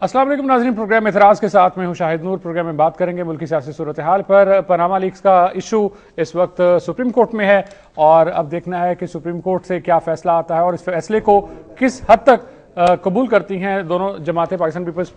السلام علیکم ناظرین، پروگرام اعتراض کے ساتھ میں ہوں شاہد نور۔ پروگرام میں بات کریں گے ملکی سیاسی صورتحال پر۔ پاناما لیکس کا ایشو اس وقت سپریم کورٹ میں ہے اور اب دیکھنا ہے کہ سپریم کورٹ سے کیا فیصلہ آتا ہے اور اس فیصلے کو کس حد تک قبول کرتی ہیں دونوں جماعتیں پاکستان پیپلز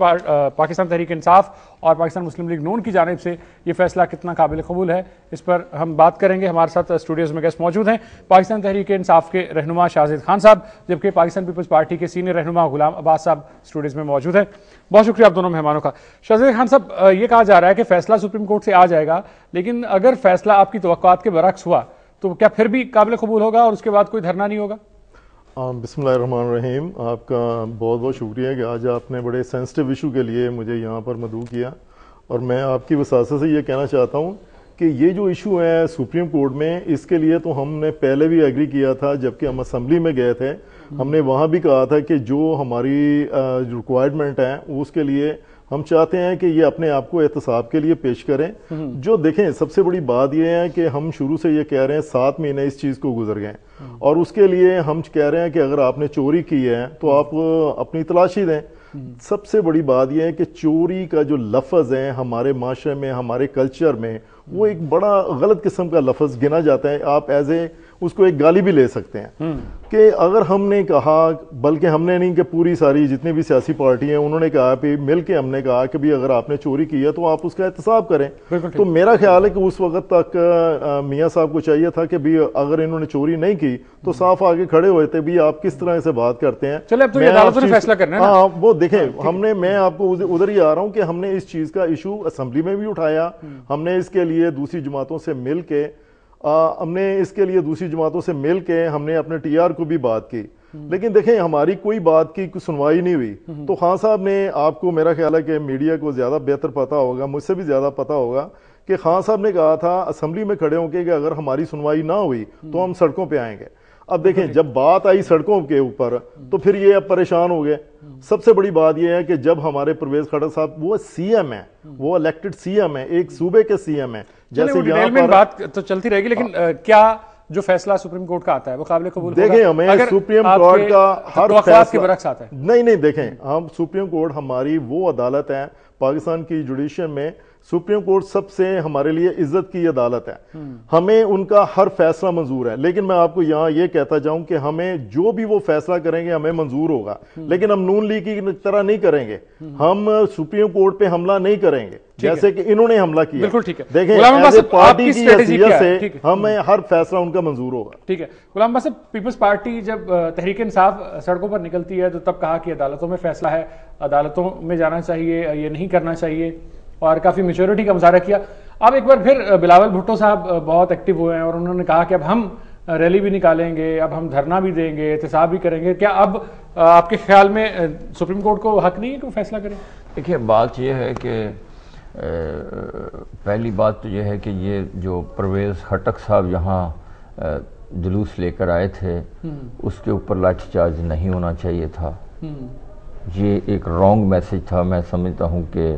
پاکستان تحریک انصاف اور پاکستان مسلم لیگ نون کی جانب سے یہ فیصلہ کتنا قابل قبول ہے، اس پر ہم بات کریں گے۔ ہمارے ساتھ اسٹوڈیوز میں گیسٹ موجود ہیں۔ پاکستان تحریک انصاف کے رہنما شاہزید خان صاحب، جبکہ پاکستان پیپلز پارٹی کے سینئر رہنما غلام عباس صاحب اسٹوڈیوز میں موجود ہیں۔ بہت شکریہ آپ دونوں مہمانوں کا۔ شاہزید خان صاحب یہ کہا جا رہا ہے کہ فیصلہ سپریم کورٹ سے آ جائے گا، لیکن اگر فیصلہ آپ کی توقعات کے برعکس ہوا تو کیا پھر بھی قابل قبول ہوگا اور اس کے بعد کوئی دھرنا نہیں ہوگا؟ بسم اللہ الرحمن الرحیم۔ آپ کا بہت بہت شکریہ کہ آج آپ نے بڑے سینسٹیو ایشو کے لیے مجھے یہاں پر مدعو کیا۔ اور میں آپ کی وساثہ سے یہ کہنا چاہتا ہوں کہ یہ جو ایشو ہے سپریم کورٹ میں، اس کے لیے تو ہم نے پہلے بھی ایگری کیا تھا جبکہ ہم اسمبلی میں گئے تھے۔ ہم نے وہاں بھی کہا تھا کہ جو ہماری ریکوائرمنٹ ہے اس کے لیے ہم چاہتے ہیں کہ یہ اپنے آپ کو احتساب کے لیے پیش کریں۔ جو دیکھیں، سب سے بڑی بات یہ ہے کہ ہم شروع سے یہ کہہ رہے ہیں، سات مہینے اس چیز کو گزر گئے۔ اور اس کے لیے ہم کہہ رہے ہیں کہ اگر آپ نے چوری کی ہے تو آپ اپنی تلاشی دیں۔ سب سے بڑی بات یہ ہے کہ چوری کا جو لفظ ہے ہمارے معاشرے میں، ہمارے کلچر میں، وہ ایک بڑا غلط قسم کا لفظ گنا جاتا ہے۔ آپ ایز اے اس کو ایک گالی بھی لے سکتے ہیں۔ کہ اگر ہم نے کہا بلکہ ہم نے نہیں کہ پوری ساری جتنی بھی سیاسی پارٹی ہیں انہوں نے کہا کہ مل کے ہم نے کہا کہ بھی اگر آپ نے چوری کی ہے تو آپ اس کا احتساب کریں۔ تو میرا خیال ہے کہ اس وقت تک میاں صاحب کو چاہیے تھا کہ بھی اگر انہوں نے چوری نہیں کی تو صاف آگے کھڑے ہوئے تھے بھی آپ کس طرح سے بات کرتے ہیں۔ ہاں وہ دیکھیں ہم نے میں آپ کو ادھر ہی آ رہا ہوں کہ ہم نے اس چیز کا ایشو اسمبلی میں بھی اٹھایا۔ ہم نے اس کے لیے دوسری جماعتوں سے مل کے ہم نے اس کے لیے دوسری جماعتوں سے مل کے ہم نے اپنے ٹی آر کو بھی بات کی۔ لیکن دیکھیں ہماری کوئی بات کی کوئی سنوائی نہیں ہوئی۔ تو خان صاحب نے آپ کو میرا خیال ہے کہ میڈیا کو زیادہ بہتر پتا ہوگا مجھ سے بھی زیادہ پتا ہوگا کہ خان صاحب نے کہا تھا اسمبلی میں کھڑے ہوں کے کہ اگر ہماری سنوائی نہ ہوئی تو ہم۔ سڑکوں پہ آئیں گے۔ اب دیکھیں جب بات آئی سڑکوں کے اوپر تو پھر یہ اب پریشان ہو گئے۔ سب سے بڑی بات یہ ہے کہ جب ہمارے پرویز کھڑا صاحب وہ سی ایم ہے وہ الیکٹڈ سی ایم ہے ایک صوبے کے سی ایم ہے جیسے بات تو چلتی رہے گی لیکن کیا جو فیصلہ سپریم کورٹ کا آتا ہے وہ قابل قبول دیکھیں ہمیں سپریم کورٹ کا ہر فیصلہ نہیں نہیں دیکھیں ہم سپریم کورٹ ہماری وہ عدالت ہے پاکستان کی جوڈیشن میں سپریم کورٹ سب سے ہمارے لیے عزت کی عدالت ہے۔ ہمیں ان کا ہر فیصلہ منظور ہے۔ لیکن میں آپ کو یہاں یہ کہتا جاؤں کہ ہمیں جو بھی وہ فیصلہ کریں گے ہمیں منظور ہوگا۔ لیکن ہم نون لیگ کی طرح نہیں کریں گے۔ ہم سپریم کورٹ پہ حملہ نہیں کریں گے۔ جیسے کہ انہوں نے حملہ کیا۔ دیکھیں پارٹی کی حیثیت سے ہمیں ہر فیصلہ ان کا منظور ہوگا۔ ٹھیک ہے۔ غلام باسب پیپلز پارٹی جب تحریک انصاف سڑکوں پر نکلتی ہے تو تب کہا کہ عدالتوں میں فیصلہ ہے عدالتوں میں جانا چاہیے یہ نہیں کرنا چاہیے۔ اور کافی میچورٹی کا مظاہرہ کیا۔ اب ایک بار پھر بلاول بھٹو صاحب بہت ایکٹیو ہوئے ہیں اور انہوں نے کہا کہ اب ہم ریلی بھی نکالیں گے اب ہم دھرنا بھی دیں گے احتساب بھی کریں گے۔ کیا اب آپ کے خیال میں سپریم کورٹ کو حق نہیں ہے کہ وہ فیصلہ کریں دیکھیے بات یہ ہے کہ پہلی بات تو یہ ہے کہ یہ جو پرویز ہٹک صاحب یہاں جلوس لے کر آئے تھے اس کے اوپر لاٹھی چارج نہیں ہونا چاہیے تھا۔ یہ ایک رونگ میسج تھا۔ میں سمجھتا ہوں کہ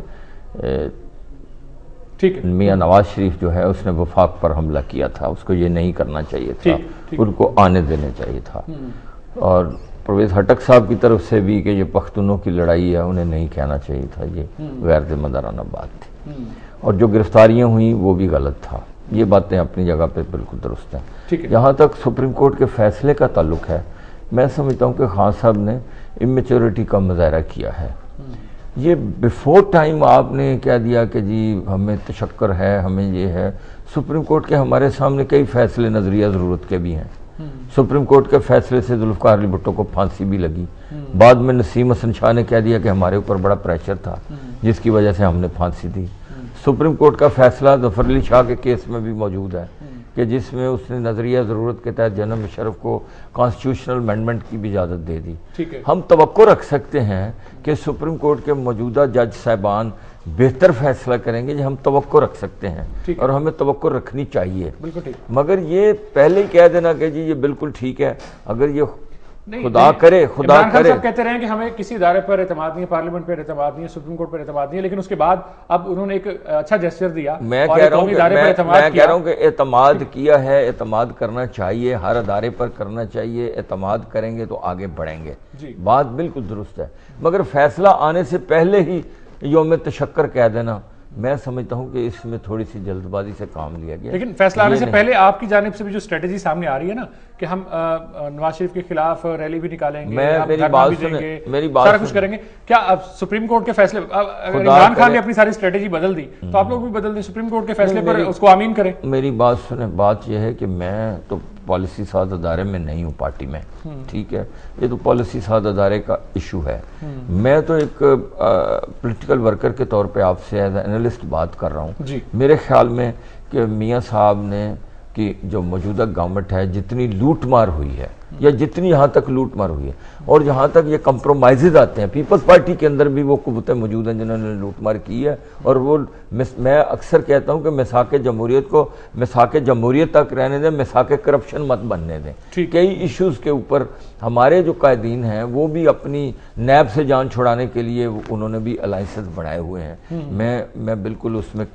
میاں نواز شریف جو ہے اس نے وفاق پر حملہ کیا تھا۔ اس کو یہ نہیں کرنا چاہیے تھا۔ ان کو آنے دینے چاہیے تھا۔ اور پرویز ہٹک صاحب کی طرف سے بھی کہ یہ پختونوں کی لڑائی ہے انہیں نہیں کہنا چاہیے تھا۔ یہ غیر ذمہ دارانہ بات تھی۔ اور جو گرفتاریاں ہوئیں وہ بھی غلط تھا۔ یہ باتیں اپنی جگہ پہ بالکل درست ہیں۔ جہاں تک سپریم کورٹ کے فیصلے کا تعلق ہے۔ میں سمجھتا ہوں کہ خان صاحب نے امیچورٹی کا مظاہرہ کیا ہے۔ یہ بیفور ٹائم آپ نے کیا دیا کہ جی ہمیں تشکر ہے ہمیں یہ ہے۔ سپریم کورٹ کے ہمارے سامنے کئی فیصلے نظریہ ضرورت کے بھی ہیں۔ سپریم کورٹ کے فیصلے سے ذوالفقار علی بھٹو کو پھانسی بھی لگی۔ بعد میں نسیم حسن شاہ نے کہہ دیا کہ ہمارے اوپر بڑا پریشر تھا جس کی وجہ سے ہم نے پھانسی دی۔ سپریم کورٹ کا فیصلہ ظفر علی شاہ کے کیس میں بھی موجود ہے۔ کہ جس میں اس نے نظریہ ضرورت کے تحت جنم مشرف کو کانسٹیوشنل امینڈمنٹ کی بھی اجازت دے دی۔ ہم توقع رکھ سکتے ہیں کہ سپریم کورٹ کے موجودہ جج صاحبان بہتر فیصلہ کریں گے جو ہم توقع رکھ سکتے ہیں اور ہمیں توقع رکھنی چاہیے۔ مگر یہ پہلے ہی کہہ دینا کہ جی یہ بالکل ٹھیک ہے۔ اگر یہ خدا کرے خدا کرے۔ صاحب کہتے رہے کہ ہمیں کسی ادارے پر اعتماد نہیں ہے پارلیمنٹ پر اعتماد نہیں ہے سپریم کورٹ پر اعتماد نہیں ہے لیکن اس کے بعد اب انہوں نے ایک اچھا جیسچر دیا میں کہہ رہا ہوں کہ میں کہہ رہا ہوں کہ اعتماد کیا ہے اعتماد کرنا چاہیے ہر ادارے پر کرنا چاہیے اعتماد کریں گے تو آگے بڑھیں گے۔ جی۔ بات بالکل درست ہے۔ مگر فیصلہ آنے سے پہلے ہی یوم تشکر کہہ دینا۔ میں سمجھتا ہوں کہ اس میں تھوڑی سی جلد بازی سے کام لیا گیا۔ لیکن فیصلہ آنے سے پہلے آپ کی جانب سے بھی جو اسٹریٹجی سامنے آ رہی ہے نا کہ ہم نواز شریف کے خلاف ریلی بھی نکالیں گے میری بات میری بات سارا کچھ کریں گے۔ کیا اب سپریم کورٹ کے فیصلے عمران خان نے اپنی ساری اسٹریٹجی بدل دی تو آپ لوگ بھی بدل دیں سپریم کورٹ کے فیصلے پر اس کو آمین کریں۔ میری بات سنیں بات یہ ہے کہ میں تو پالیسی ساز ادارے میں نہیں ہوں پارٹی میں ٹھیک ہے؟ یہ تو پالیسی ساز ادارے کا ایشو ہے۔ میں تو ایک پولیٹیکل ورکر کے طور پہ آپ سے ایز انالسٹ بات کر رہا ہوں۔ جی۔ میرے خیال میں کہ میاں صاحب نے کہ جو موجودہ گورنمنٹ ہے جتنی لوٹ مار ہوئی ہے یا جتنی یہاں تک لوٹ مار ہوئی ہے۔ اور جہاں تک یہ کمپرومائزز آتے ہیں پیپلز پارٹی کے اندر بھی وہ قوتیں موجود ہیں جنہوں نے لوٹ مار کی ہے۔ اور وہ میں اکثر کہتا ہوں کہ مساق جمہوریت کو مساق جمہوریت تک رہنے دیں مساق کرپشن مت بننے دیں۔ کئی ایشوز کے اوپر ہمارے جو قائدین ہیں وہ بھی اپنی نیب سے جان چھوڑانے کے لیے انہوں نے بھی الائنسز بڑھائے ہوئے ہیں۔ میں میں بالکل اس میں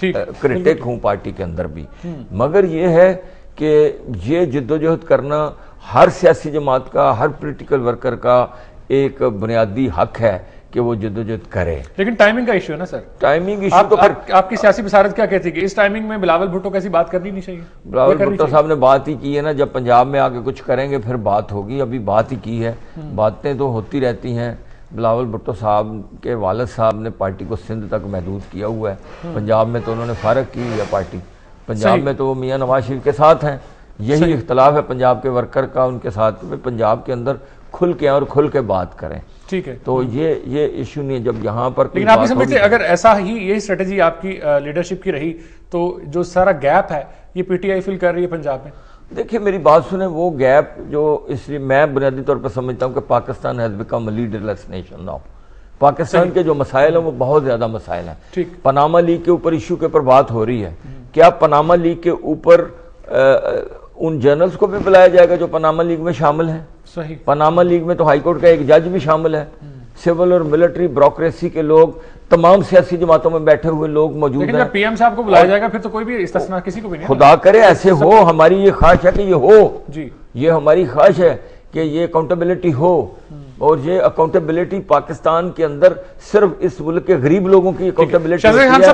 کرٹک ہوں پارٹی کے اندر بھی۔ مگر یہ ہے کہ یہ جد و جہد کرنا ہر سیاسی جماعت کا ہر پولیٹیکل ورکر کا ایک بنیادی حق ہے کہ وہ جد و جہد کرے۔ لیکن ٹائمنگ کا ایشو ہے نا سر۔ ٹائمنگ ایشو تو پھر آپ کی سیاسی بسارت کیا کہتی کہ اس ٹائمنگ میں بلاول بھٹو کیسی بات کرنی نہیں چاہیے؟ بلاول بھٹو صاحب نے بات ہی کی ہے نا جب پنجاب میں آگے کچھ کریں گے پھر بات ہوگی۔ ابھی بات ہی کی ہے۔ باتیں تو ہوتی رہتی ہیں۔ بلاول بھٹو صاحب کے والد صاحب نے پارٹی کو سندھ تک محدود کیا ہوا ہے۔ پنجاب میں تو انہوں نے فارغ کی ہوئی ہے پارٹی۔ پنجاب میں تو وہ میاں نواز شریف کے ساتھ ہیں۔ یہی اختلاف ہے پنجاب کے ورکر کا ان کے ساتھ پنجاب کے اندر کھل کے اور کھل کے بات کریں۔ ٹھیک ہے۔ تو یہ یہ ایشو نہیں جب یہاں پر لیکن آپ سمجھتے اگر ایسا ہی یہی اسٹریٹجی آپ کی لیڈرشپ کی رہی تو جو سارا گیپ ہے یہ پی ٹی آئی فل کر رہی ہے پنجاب میں۔ دیکھیں میری بات سنیں وہ گیپ جو اس لیے میں بنیادی طور پر سمجھتا ہوں کہ Pakistan has become leaderless nation now Pakistan کے جو مسائل ہیں وہ بہت زیادہ مسائل ہیں۔ پناما لیگ کے اوپر ایشو کے اوپر بات ہو رہی ہے۔ کیا پناما لیگ کے اوپر ان جرنلز کو بھی بلایا جائے گا جو پناما لیگ میں شامل ہیں۔ صحیح۔ پناما لیگ میں تو ہائی کورٹ کا ایک جج بھی شامل ہے۔ سول اور ملٹری بروکریسی کے لوگ تمام سیاسی جماعتوں میں بیٹھے ہوئے لوگ موجود ہیں۔ پی ایم صاحب کو بلایا جائے گا پھر تو کوئی بھی استثناء کسی کو بھی نہیں خدا کرے ایسے ہو ہماری یہ خواہش ہے کہ یہ ہو۔ جی۔ یہ ہماری خواہش ہے کہ یہ اکاؤنٹیبلٹی ہو۔ اور یہ اکاؤنٹیبلٹی پاکستان کے اندر صرف اس ملک کے غریب لوگوں کی اکاؤنٹیبلٹی کی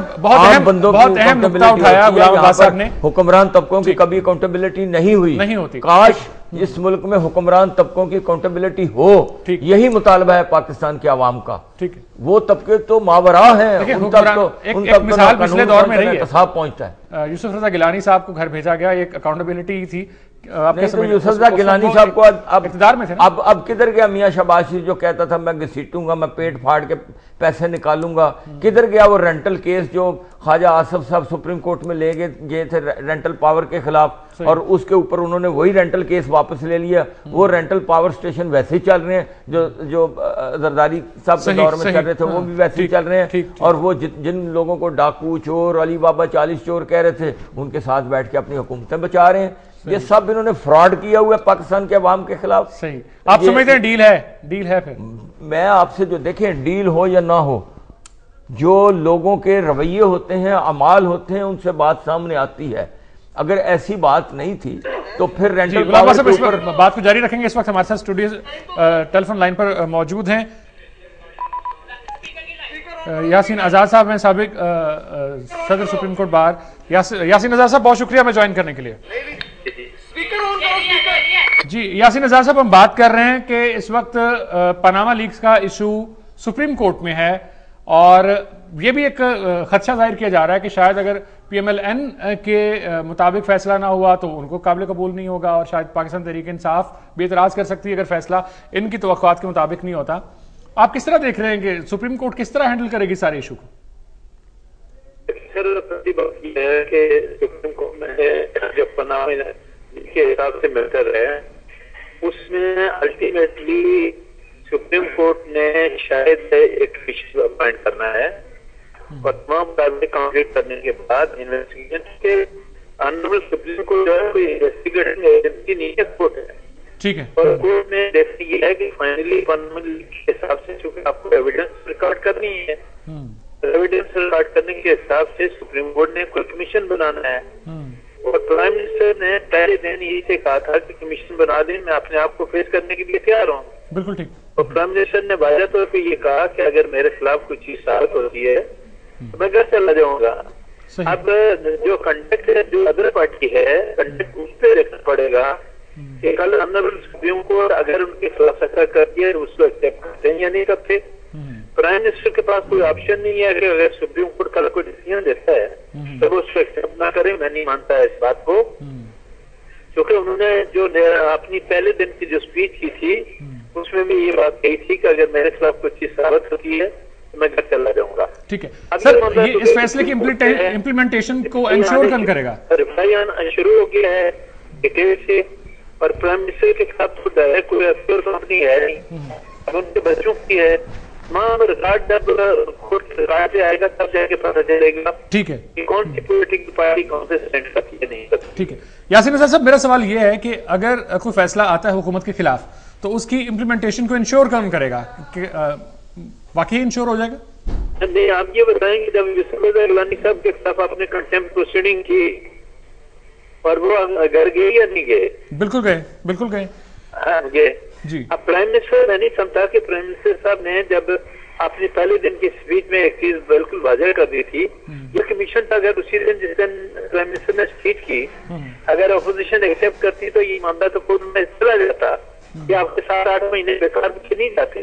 حکمران طبقوں کی کبھی اکاؤنٹیبلٹی نہیں ہوئی۔ کاش اس ملک میں حکمران طبقوں کی اکاؤنٹیبلٹی ہو۔ یہی مطالبہ ہے پاکستان کے عوام کا۔ وہ طبقے تو ماورا ہیں ان تک تو مثال پچھلے دور میں رہی ہے۔ پہنچتا ہے۔ یوسف رضا گلانی صاحب کو گھر بھیجا گیا ایک اکاؤنٹیبلٹی تھی۔ گلانی صاحب کو اب اب کدھر گیا میاں شباز شریف جو کہتا تھا میں گسیٹوں گا میں پیٹ پھاڑ کے پیسے نکالوں گا؟ کدھر گیا وہ رینٹل کیس جو خواجہ آصف صاحب سپریم کورٹ میں لے گئے تھے رینٹل پاور کے خلاف اور اس کے اوپر انہوں نے وہی رینٹل کیس واپس لے لیا۔ وہ رینٹل پاور سٹیشن ویسے ہی چل رہے ہیں جو جو زرداری صاحب کے دور میں چل رہے تھے وہ بھی ویسے ہی چل رہے ہیں۔ اور وہ جن لوگوں کو ڈاکو چور علی بابا چالیس چور کہہ رہے تھے ان کے ساتھ بیٹھ کے اپنی حکومتیں بچا رہے ہیں۔ یہ سب انہوں نے فراڈ کیا ہوا ہے پاکستان کے عوام کے خلاف۔ صحیح۔ آپ سمجھتے ہیں ڈیل ہے ڈیل ہے پھر۔ میں آپ سے جو دیکھیں ڈیل ہو یا نہ ہو جو لوگوں کے رویے ہوتے ہیں عمال ہوتے ہیں ان سے بات سامنے آتی ہے۔ اگر ایسی بات نہیں تھی تو پھر رینٹل جی بات کو جاری رکھیں گے۔ اس وقت ہمارے ساتھ اسٹوڈیو ٹیلیفون لائن پر موجود ہیں۔ یاسین آزاد صاحب ہیں سابق صدر supreme court bar Yasin Azad صاحب بہت شکریہ میں جوائن کرنے کے لیے۔ جی یاسین آزاد صاحب ہم بات کر رہے ہیں کہ اس وقت پاناما لیگز کا ایشو سپریم کورٹ میں ہے۔ اور یہ بھی ایک خدشہ ظاہر کیا جا رہا ہے کہ شاید اگر پی ایم ایل این کے مطابق فیصلہ نہ ہوا تو ان کو قابل قبول نہیں ہوگا اور شاید پاکستان تحریک انصاف بھی اعتراض کر سکتی ہے اگر فیصلہ ان کی توقعات کے مطابق نہیں ہوتا۔ آپ کس طرح دیکھ رہے ہیں کہ سپریم کورٹ کس طرح ہینڈل کرے گی سارے ایشو کو؟ سپریم کورٹ میں جو پناہ کے حساب سے ملتر ہے اس میں الٹیمیٹلی سپریم کورٹ نے شاید ایک فشر اپائنٹ کرنا ہے اور تمام کاروائی کمپلیٹ کرنے کے بعد انویسٹیگیشن کے انڈربل سپریم کورٹ جو ہے کوئی انویسٹیگیشن ایجنسی نہیں ہے کورٹ ہے۔ ٹھیک ہے۔ اور کورٹ میں دیکھنا یہ ہے کہ فائنلی کے حساب سے چونکہ آپ کو ایویڈنس ریکارڈ کرنی ہے۔ ایویڈنس ریکارڈ کرنے کے حساب سے سپریم کورٹ نے کوئی کمیشن بنانا ہے۔ اور پرائم منسٹر نے پہلے دن یہی سے کہا تھا کہ کمیشن بنا دیں میں اپنے آپ کو فیس کرنے کے لیے تیار ہوں۔ بالکل ٹھیک۔ اور پرائم منسٹر نے واضح طور پہ یہ کہا کہ اگر میرے خلاف کوئی چیز ثابت ہوتی ہے تو میں گھر چلا جاؤں گا اب جو کنڈکٹ ہے جو ادر پارٹی ہے کنڈکٹ اس پہ دیکھنا پڑے گا کہ کل آنریبل سپریم کورٹ اگر ان کے خلاف کرتی ہے تو اس کو ایکسپٹ کرتے ہیں یا نہیں کرتے۔ پرائم منسٹر کے پاس کوئی آپشن نہیں ہے کہ اگر سپریم کورٹ کل کوئی ڈیسیزن دیتا ہے تو وہ اس کو ایکسپٹ نہ کرے میں نہیں مانتا اس بات کو۔ کیونکہ انہوں نے جو اپنی پہلے دن کی جو اسپیچ کی تھی اس میں بھی یہ بات کہی تھی کہ اگر میرے خلاف کوئی چیز ثابت ہوتی ہے تو میں گھر چلا جاؤں گا۔ ٹھیک ہے۔ سر یہ اس فیصلے کی۔ امپلیمنٹیشن کو انشور کون کرے گا؟ ریپلائی شروع ہو گیا ہے ڈیٹیل سے اور پرائم منسٹر کے خلاف تو ڈائریکٹ کوئی افیئر کمپنی ہے نہیں۔ ان کے بچوں کی ہے۔ ریکارڈ جب کورٹ ریکارڈ پہ آئے گا تب جا کے پتہ چلے گا ٹھیک ہے۔ کہ کون سی پولیٹیکل پارٹی کون سے سینڈ کرتی ہے نہیں ٹھیک ہے۔ یاسین صاحب میرا سوال یہ ہے کہ اگر کوئی فیصلہ آتا ہے حکومت کے خلاف تو اس کی امپلیمنٹیشن کو انشور کون کرے گا؟ کہ واقعی انشور ہو جائے گا؟ نہیں آپ یہ بتائیں کہ جب یوسف رضا گیلانی صاحب کے خلاف آپ نے کنٹمپٹ پروسیڈنگ کی اور وہ گھر گئے یا نہیں گئے؟ بالکل گئے بالکل گئے۔ ہاں گئے۔ اب پرائم منسٹر میں نہیں سمجھا کہ پرائم منسٹر صاحب نے جب اپنے پہلے دن کی اسپیچ میں ایک چیز بالکل واضح کر دی تھی یہ کمیشن تھا اگر اسی دن جس دن پرائم منسٹر نے اسپیچ کی اگر اپوزیشن ایکسپٹ کرتی تو یہ معاملہ تو خود میں چلا جاتا۔ کہ آپ کے سات آٹھ مہینے بیکار بچے نہیں جاتے؟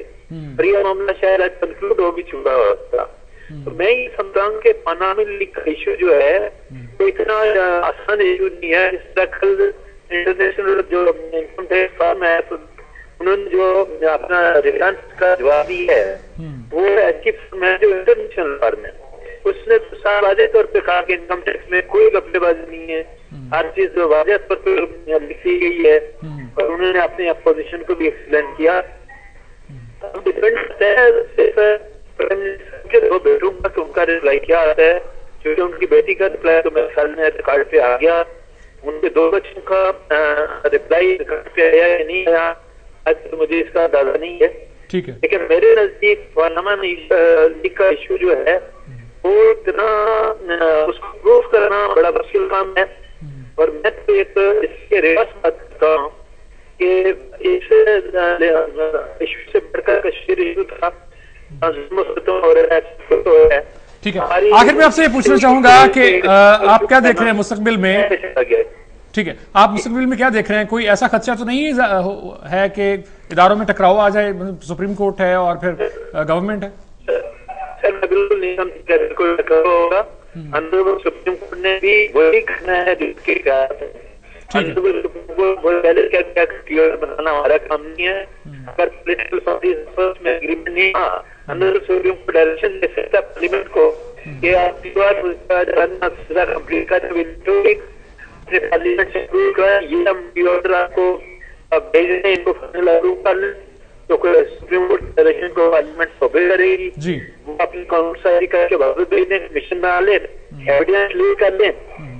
اور یہ معاملہ شاید آج کنکلوڈ ہو بھی چکا ہوتا تو میں یہ سمجھا ہوں کہ پانامی لیگ کا ایشو جو ہے وہ اتنا آسان ایشو نہیں ہے۔ جس طرح کل انٹرنیشنل جو انکم ٹیکس فارم ہے انہوں نے جو اپنا ریفرنس کا جواب دیا ہے وہ ایسی فرم ہے جو انٹرنیشنل فارم ہے اس نے واضح طور پہ کہا کہ انکم ٹیکس میں کوئی گپے بازی نہیں ہے۔ ہر چیز واضح طور پہ لکھی گئی ہے۔ اور انہوں نے اپنی اپوزیشن کو بھی ایکسپلین کیا۔ اب ڈپینڈ کرتا ہے صرف پرائم منسٹر کے دو بیٹوں کا ان کا رپلائی کیا آتا ہے۔ کیونکہ ان کی بیٹی کا رپلائی تو میرے خیال میں ریکارڈ پہ آ گیا۔ ان کے دو بچوں کا رپلائی ریکارڈ پہ آیا یا نہیں آیا۔ تک مجھے اس کا اندازہ نہیں ہے۔ ٹھیک ہے۔ لیکن میرے نزدیک لیگ کا ایشو جو ہے وہ اتنا اس کو پروف کرنا بڑا مشکل کام ہے۔ اور میں تو ایک اس کے ریورس بات کرتا ہوں کہ اس ایشو سے بڑھ کر کشمیر ایشو تھا۔ ٹھیک ہے۔ آخر میں آپ سے یہ پوچھنا چاہوں گا کہ آپ کیا دیکھ رہے ہیں مستقبل میں۔ ٹھیک ہے۔ آپ مستقبل میں کیا دیکھ رہے ہیں؟ کوئی ایسا خدشہ تو نہیں ہے- کہ اداروں میں ٹکراؤ آ جائے سپریم کورٹ ہے اور پھر گورنمنٹ ہے؟ بالکل نہیں کوئی ٹکراؤ ہوگا۔ سپریم کورٹ نے بھی وہی کرنا ہے کے وہ پہلے کیا کیا کلیئر بنانا ہمارا کام نہیں ہے۔ اگر پولیٹیکل پارٹیز میں اگریمنٹ نہیں ہاں اندر سپریم کورٹ ڈائریکشن دے سکتا پارلیمنٹ کو کہ آپ کی بات کمپلیٹ کر یہ ہم آپ کو بھیج دیں ان کو فائنل اپروو کر لیں۔ تو سپریم کورٹ ڈائریکشن کو پارلیمنٹ اوبے کرے گی جی۔ وہ اپنی قانون سازی کر کے واپس بھیج دیں کمیشن بنا لیں ایویڈینس لے کر لیں۔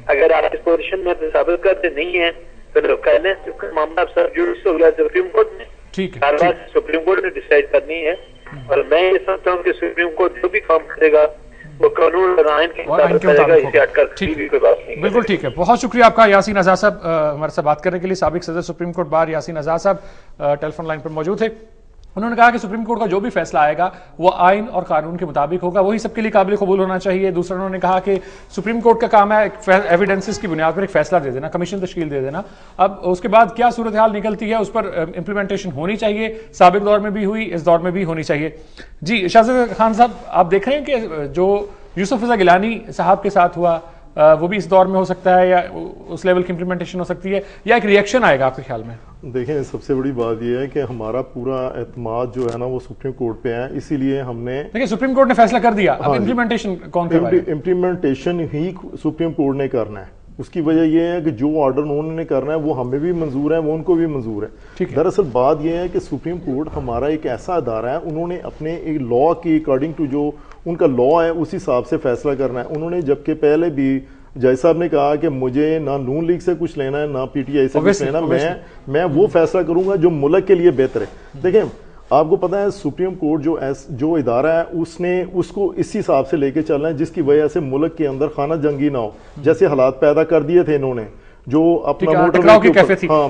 اگر آپ اس پوزیشن میں ثابت کرتے نہیں ہیں تو لوگ کہہ لیں کیونکہ معاملہ سب جوڑ ہو گیا سپریم کورٹ میں۔ ٹھیک ہے ہر بات سپریم کورٹ نے ڈیسائیڈ کرنی ہے۔ اور میں یہ سمجھتا ہوں کہ سپریم کورٹ جو بھی کام کرے گا بالکل ٹھیک ہے۔ بہت شکریہ آپ کا یاسین آزاد صاحب ہمارے ساتھ بات کرنے کے لیے۔ سابق صدر supreme court bar Yasin Azad صاحب ٹیلی فون لائن پر موجود تھے۔ انہوں نے کہا کہ سپریم کورٹ کا جو بھی فیصلہ آئے گا وہ آئین اور قانون کے مطابق ہوگا، وہی سب کے لیے قابل قبول ہونا چاہیے۔ دوسرا، انہوں نے کہا کہ سپریم کورٹ کا کام ہے ایویڈنسز کی بنیاد پر ایک فیصلہ دے دینا کمیشن تشکیل دے دینا۔ اب اس کے بعد کیا صورتحال نکلتی ہے؟ اس پر امپلیمنٹیشن ہونی چاہیے۔ سابق دور میں بھی ہوئی، اس دور میں بھی ہونی چاہیے۔ جی شاہزاد خان صاحب، آپ دیکھ رہے ہیں کہ جو یوسف رضا گیلانی صاحب کے ساتھ ہوا وہ بھی اس دور میں ہو سکتا ہے یا اس لیول کی امپلیمنٹیشن ہو سکتی ہے؟ یا ایک ریئیکشن آئے گا آپ کے خیال میں؟ دیکھیں سب سے بڑی بات یہ ہے کہ ہمارا پورا اعتماد جو ہے نا وہ سپریم کورٹ پہ ہے۔ اسی لیے ہم نے دیکھیں سپریم کورٹ نے فیصلہ کر دیا۔ اب ہاں جی۔ امپلیمنٹیشن کون کروائے گا؟ امپلیمنٹیشن ہی سپریم کورٹ نے کرنا ہے۔ اس کی وجہ یہ ہے کہ جو آرڈر انہوں نے کرنا ہے وہ ہمیں بھی منظور ہے وہ ان کو بھی منظور ہے۔ ہے۔ دراصل بات یہ ہے کہ سپریم کورٹ ہمارا ایک ایسا ادارہ ہے انہوں نے اپنے ایک لا کی اکارڈنگ ٹو جو ان کا لا ہے اس حساب سے فیصلہ کرنا ہے۔ انہوں نے جبکہ پہلے بھی جائز صاحب نے کہا کہ مجھے نہ نون لیگ سے کچھ لینا ہے نہ پی ٹی آئی سے کچھ لینا. میں میں وہ فیصلہ کروں گا جو ملک کے لیے بہتر ہے۔ دیکھیں آپ کو پتا ہے سپریم کورٹ جو ایس جو ادارہ ہے اس نے اس کو اسی حساب سے لے کے چلنا ہے جس کی وجہ سے ملک کے اندر خانہ جنگی نہ ہو۔ جیسے حالات پیدا کر دیے تھے انہوں نے۔ جو اپنا موٹر کی کیفیت تھی۔ ہاں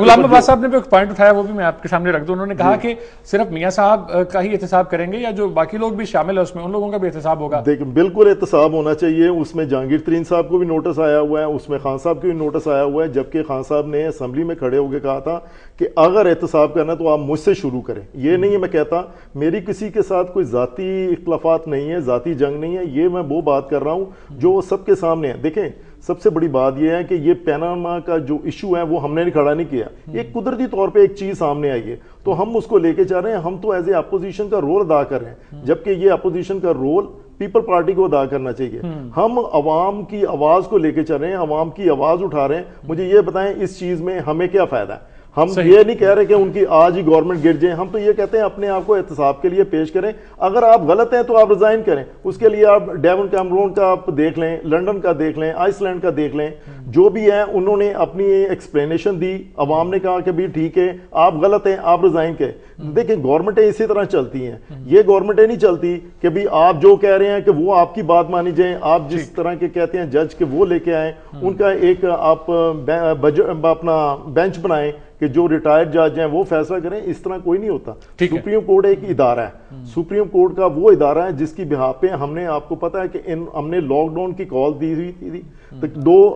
غلام عباس صاحب نے بھی ایک پوائنٹ اٹھایا وہ بھی میں آپ کے سامنے رکھ دوں۔ انہوں نے کہا کہ صرف میاں صاحب کا ہی احتساب کریں گے یا جو باقی لوگ بھی شامل ہیں اس میں ان لوگوں کا بھی احتساب ہوگا؟ دیکھ بالکل احتساب ہونا چاہیے۔ اس میں جہانگیر ترین صاحب کو بھی نوٹس آیا ہوا ہے اس میں خان صاحب کو بھی نوٹس آیا ہوا ہے جبکہ خان صاحب نے اسمبلی میں کھڑے ہو کے کہا تھا کہ اگر احتساب کرنا تو آپ مجھ سے شروع کریں۔ یہ نہیں ہے میں کہتا میری کسی کے ساتھ کوئی ذاتی اختلافات نہیں ہے ذاتی جنگ نہیں ہے۔ یہ میں وہ بات کر رہا ہوں جو سب کے سامنے ہے۔ دیکھیں سب سے بڑی بات یہ ہے کہ یہ پیناما کا جو ایشو ہے وہ ہم نے کھڑا نہیں کیا۔ ایک قدرتی طور پہ ایک چیز سامنے آئی ہے۔ تو ہم اس کو لے کے چاہ رہے ہیں۔ ہم تو ایز اے اپوزیشن کا رول ادا کر رہے ہیں۔ جبکہ یہ اپوزیشن کا رول پیپل پارٹی کو ادا کرنا چاہیے۔ ہم عوام کی آواز کو لے کے چل رہے ہیں۔ عوام کی آواز اٹھا رہے ہیں۔ مجھے یہ بتائیں اس چیز میں ہمیں کیا فائدہ ہے؟ ہم۔ یہ نہیں کہہ رہے کہ ان کی آج ہی گورنمنٹ گر جائے. ہم تو یہ کہتے ہیں اپنے آپ کو احتساب کے لیے پیش کریں. اگر آپ غلط ہیں تو آپ ریزائن کریں. اس کے لیے آپ ڈیون کیمرون کا آپ دیکھ لیں لنڈن کا دیکھ لیں آئس لینڈ کا دیکھ لیں. جو بھی ہے انہوں نے اپنی ایکسپلینیشن دی. عوام نے کہا کہ بھی ٹھیک ہے آپ غلط ہیں آپ ریزائن کریں. دیکھیں گورنمنٹیں اسی طرح چلتی ہیں. یہ گورنمنٹیں نہیں چلتی کہ بھی آپ جو کہہ رہے ہیں کہ وہ آپ کی بات مانی جائیں آپ جس طرح کے کہتے ہیں جج کہ وہ لے کے آئیں. ان کا ایک آپ اپنا بینچ بنائیں. کہ جو ریٹائرڈ جج ہیں وہ فیصلہ کریں اس طرح کوئی نہیں ہوتا۔ سپریم کورٹ ایک ادارہ ہے۔ سپریم کورٹ کا وہ ادارہ ہے جس کی بہا پہ ہم نے آپ کو پتا ہے کہ ہم نے لاک ڈاؤن کی کال دی ہوئی تھی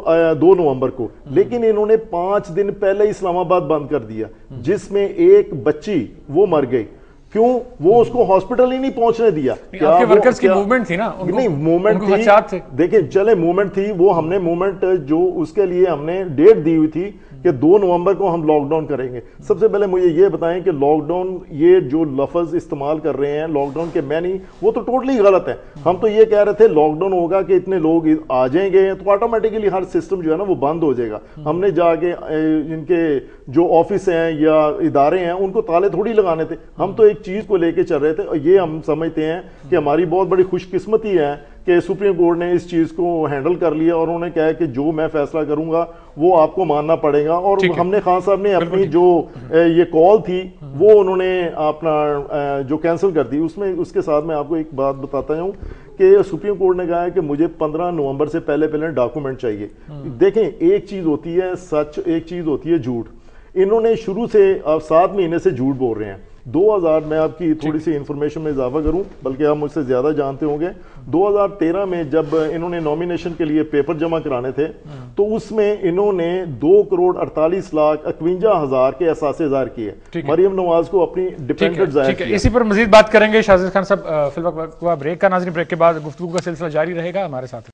آ، دو نومبر کو۔ لیکن انہوں نے پانچ دن پہلے اسلام آباد بند کر دیا۔ جس میں ایک بچی وہ مر گئی۔ کیوں؟ وہ اس کو ہاسپٹل ہی نہیں پہنچنے دیا۔ آپ کے ورکرز کی موومنٹ تھی نا ان کو- نہیں موومنٹ تھے۔ دیکھیں چلے موومنٹ تھی وہ ہم نے موومنٹ جو اس کے لیے ہم نے ڈیٹ دی ہوئی تھی کہ دو نومبر کو ہم لاک ڈاؤن کریں گے۔ سب سے پہلے مجھے یہ بتائیں کہ لاک ڈاؤن یہ جو لفظ استعمال کر رہے ہیں لاک ڈاؤن کے میں نہیں وہ تو ٹوٹلی غلط ہے ہم تو یہ کہہ رہے تھے لاک ڈاؤن ہوگا کہ اتنے لوگ آ جائیں گے تو آٹومیٹکلی ہر سسٹم جو ہے نا وہ بند ہو جائے گا۔ ہم نے جا کے ان کے جو آفس ہیں یا ادارے ہیں ان کو تالے تھوڑی لگانے تھے۔ ہم تو ایک چیز کو لے کے چل رہے تھے۔ اور یہ ہم سمجھتے ہیں کہ ہماری بہت بڑی خوش قسمتی ہے کہ سپریم کورٹ نے اس چیز کو ہینڈل کر لیا اور انہوں نے کہا کہ جو میں فیصلہ کروں گا وہ آپ کو ماننا پڑے گا۔ اور۔ ہم نے خان صاحب نے اپنی جو یہ کال تھی وہ انہوں نے اپنا جو کینسل کر دی۔ اس میں اس کے ساتھ میں آپ کو ایک بات بتاتا ہوں کہ سپریم کورٹ نے کہا ہے کہ مجھے پندرہ نومبر سے پہلے پہلے ڈاکومنٹ چاہیے۔ دیکھیں ایک چیز ہوتی ہے سچ ایک چیز ہوتی ہے جھوٹ۔ انہوں نے شروع سے سات مہینے سے جھوٹ بول رہے ہیں۔ دو ہزار میں آپ کی تھوڑی سی انفارمیشن میں اضافہ کروں بلکہ آپ مجھ سے زیادہ جانتے ہوں گے۔ دو ہزار تیرہ میں جب انہوں نے نومینیشن کے لیے پیپر جمع کرانے تھے تو اس میں انہوں نے دو کروڑ اڑتالیس لاکھ اکوینجا ہزار کے اثاثے ظاہر کیے۔ مریم نواز کو اپنی ڈپینڈنٹ ظاہر کیا۔ اسی پر مزید بات کریں گے شاہزاد خان صاحب۔ فی الوقت بریک کا ناظرین بریک کے بعد گفتگو کا سلسلہ جاری رہے گا ہمارے ساتھ۔